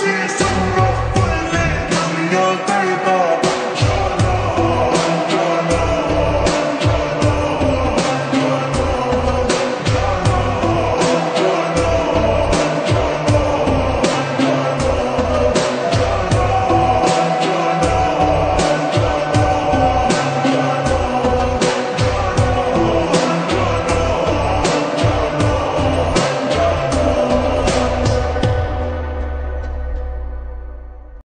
This